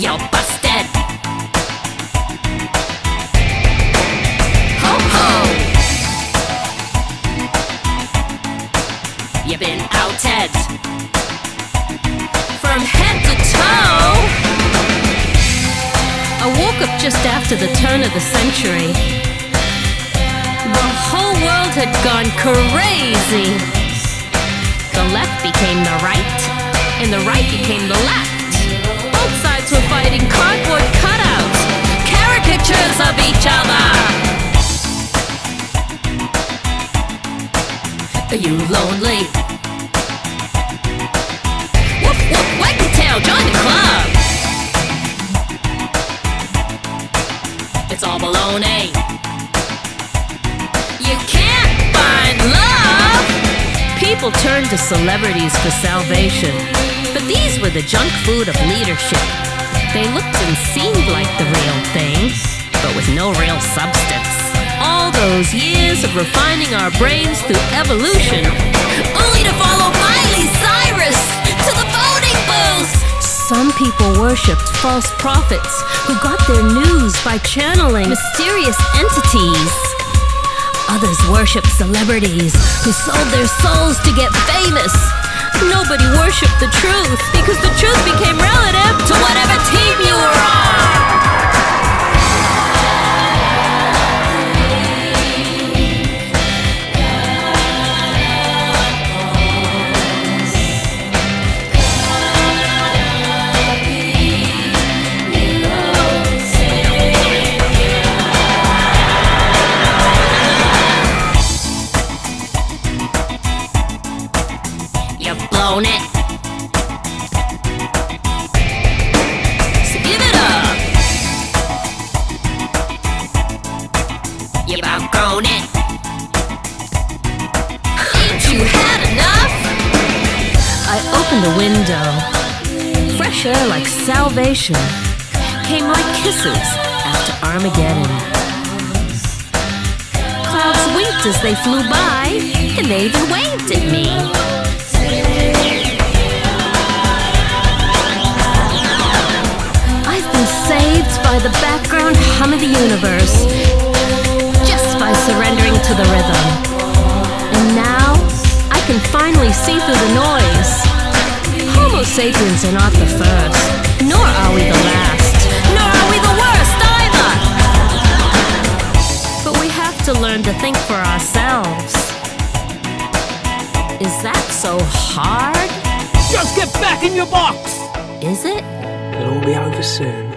you're busted. Ho ho! You've been outed. From head to toe. I woke up just after the turn of the century. The whole world had gone crazy. The left became the right, and the right became the left. Sides were fighting cardboard cutouts, caricatures of each other. Are you lonely? Whoop whoop, wag your tail, join the club. It's all baloney. You can't find love. People turn to celebrities for salvation, but these were the junk food of leadership. They looked and seemed like the real thing, but with no real substance. All those years of refining our brains through evolution, only to follow Miley Cyrus to the voting booth. Some people worshipped false prophets who got their news by channeling mysterious entities. Others worshipped celebrities who sold their souls to get famous. Nobody worshipped the truth because the blown it. So give it up. You've outgrown it. Ain't you had enough? I opened the window. Fresh air like salvation came like kisses after Armageddon. Clouds winked as they flew by, and they even waved at me. By the background hum of the universe just by surrendering to the rhythm. And now I can finally see through the noise. Homo sapiens are not the first, nor are we the last, nor are we the worst either. But we have to learn to think for ourselves. Is that so hard? Just get back in your box! Is it? It'll all be over soon.